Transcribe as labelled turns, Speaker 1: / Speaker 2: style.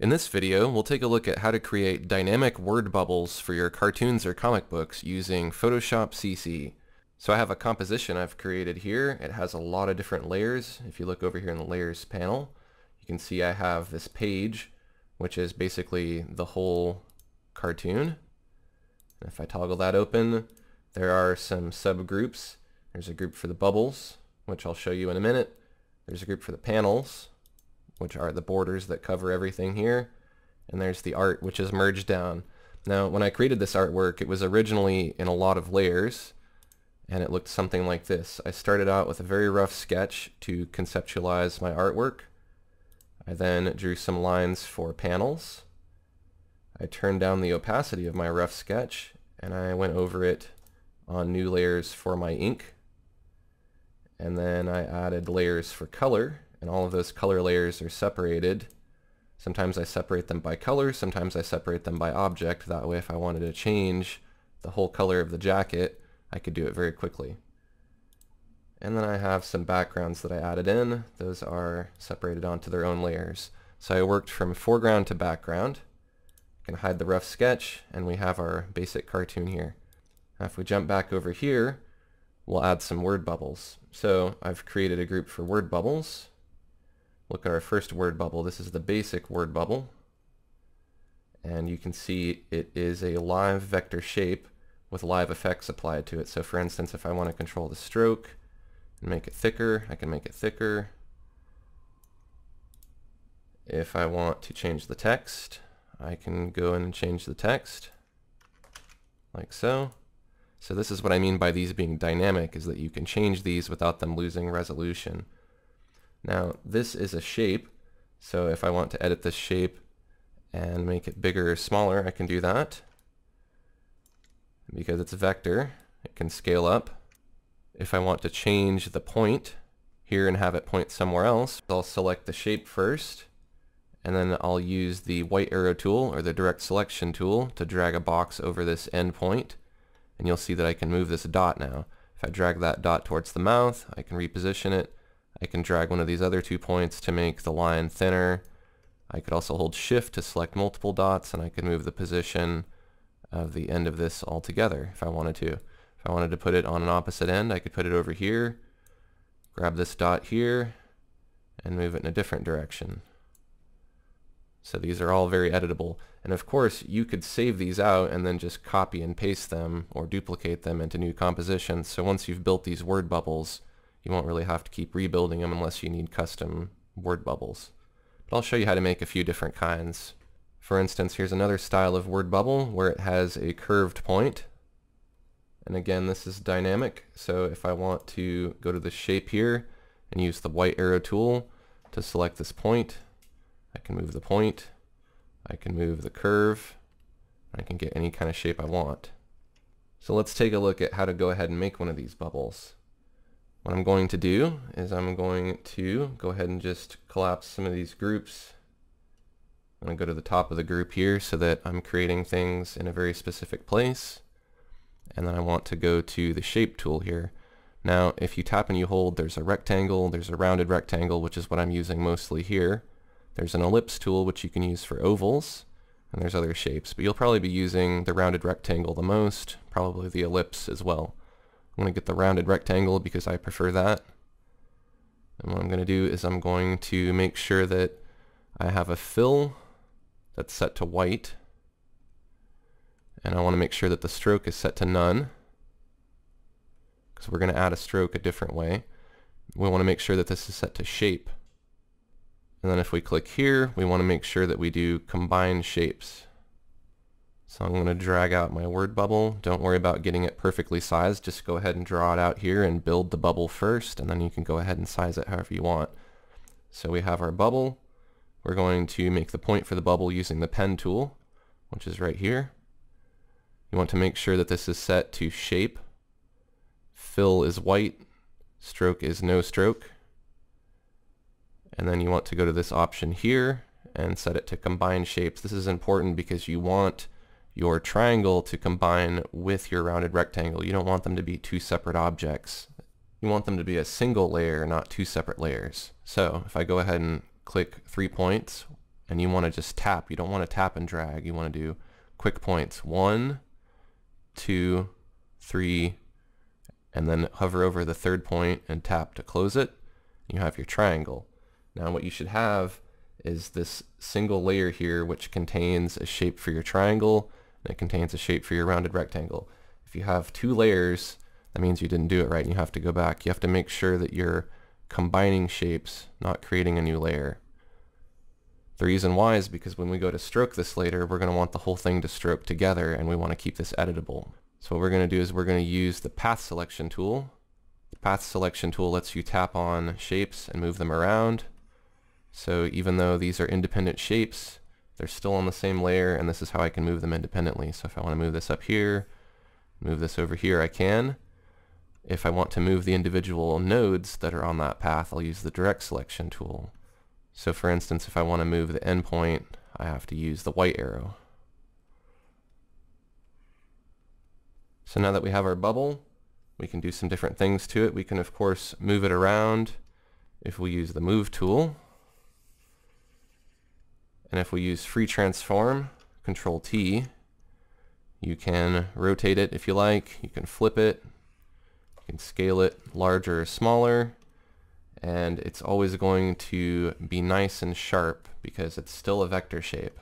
Speaker 1: In this video, we'll take a look at how to create dynamic word bubbles for your cartoons or comic books using Photoshop CC. So I have a composition I've created here. It has a lot of different layers. If you look over here in the layers panel, you can see I have this page, which is basically the whole cartoon. if I toggle that open, there are some subgroups. There's a group for the bubbles, which I'll show you in a minute. There's a group for the panels, which are the borders that cover everything here. And there's the art, which is merged down. Now, when I created this artwork, it was originally in a lot of layers, and it looked something like this. I started out with a very rough sketch to conceptualize my artwork. I then drew some lines for panels. I turned down the opacity of my rough sketch, and I went over it on new layers for my ink. And then I added layers for color, and all of those color layers are separated. Sometimes I separate them by color, sometimes I separate them by object. That way if I wanted to change the whole color of the jacket, I could do it very quickly. And then I have some backgrounds that I added in. Those are separated onto their own layers. So I worked from foreground to background. I can hide the rough sketch, and we have our basic cartoon here. Now if we jump back over here, we'll add some word bubbles. So I've created a group for word bubbles. Look at our first word bubble. This is the basic word bubble. And you can see it is a live vector shape with live effects applied to it. So for instance, if I want to control the stroke and make it thicker, I can make it thicker. If I want to change the text, I can go in and change the text like so. So this is what I mean by these being dynamic, is that you can change these without them losing resolution. Now this is a shape, so if I want to edit this shape and make it bigger or smaller, I can do that. Because it's a vector, it can scale up. If I want to change the point here and have it point somewhere else, I'll select the shape first, and then I'll use the white arrow tool or the direct selection tool to drag a box over this endpoint, and you'll see that I can move this dot now. If I drag that dot towards the mouth, I can reposition it, I can drag one of these other two points to make the line thinner. I could also hold shift to select multiple dots and I could move the position of the end of this altogether if I wanted to. If I wanted to put it on an opposite end, I could put it over here, grab this dot here, and move it in a different direction. So these are all very editable. And of course, you could save these out and then just copy and paste them or duplicate them into new compositions. So once you've built these word bubbles, you won't really have to keep rebuilding them unless you need custom word bubbles. But I'll show you how to make a few different kinds. For instance, here's another style of word bubble where it has a curved point. And again, this is dynamic. So if I want to go to the shape here and use the white arrow tool to select this point, I can move the point, I can move the curve, I can get any kind of shape I want. So let's take a look at how to go ahead and make one of these bubbles. What I'm going to do is I'm going to go ahead and just collapse some of these groups. I'm going to go to the top of the group here so that I'm creating things in a very specific place. And then I want to go to the shape tool here. Now if you tap and you hold there's a rectangle, there's a rounded rectangle which is what I'm using mostly here. There's an ellipse tool which you can use for ovals and there's other shapes but you'll probably be using the rounded rectangle the most, probably the ellipse as well. I'm going to get the rounded rectangle because I prefer that. And what I'm going to do is I'm going to make sure that I have a fill that's set to white. And I want to make sure that the stroke is set to none because we're going to add a stroke a different way. We want to make sure that this is set to shape. And then if we click here, we want to make sure that we do combine shapes. So I'm going to drag out my word bubble. Don't worry about getting it perfectly sized. Just go ahead and draw it out here and build the bubble first, and then you can go ahead and size it however you want. So we have our bubble. We're going to make the point for the bubble using the pen tool, which is right here. You want to make sure that this is set to shape. Fill is white. Stroke is no stroke. And then you want to go to this option here and set it to combine shapes. This is important because you want your triangle to combine with your rounded rectangle. You don't want them to be two separate objects. You want them to be a single layer, not two separate layers. So if I go ahead and click three points and you want to just tap. You don't want to tap and drag. You want to do quick points. One, two, three, and then hover over the third point and tap to close it. You have your triangle. Now what you should have is this single layer here which contains a shape for your triangle and it contains a shape for your rounded rectangle. If you have two layers, that means you didn't do it right and you have to go back. You have to make sure that you're combining shapes, not creating a new layer. The reason why is because when we go to stroke this later, we're going to want the whole thing to stroke together and we want to keep this editable. So what we're going to do is we're going to use the path selection tool. The path selection tool lets you tap on shapes and move them around. So even though these are independent shapes, they're still on the same layer and this is how I can move them independently. So if I want to move this up here, move this over here, I can. If I want to move the individual nodes that are on that path, I'll use the direct selection tool. So for instance, if I want to move the endpoint, I have to use the white arrow. So now that we have our bubble, we can do some different things to it. We can of course move it around if we use the move tool. And if we use free transform, control T, you can rotate it if you like, you can flip it, you can scale it larger or smaller, and it's always going to be nice and sharp because it's still a vector shape.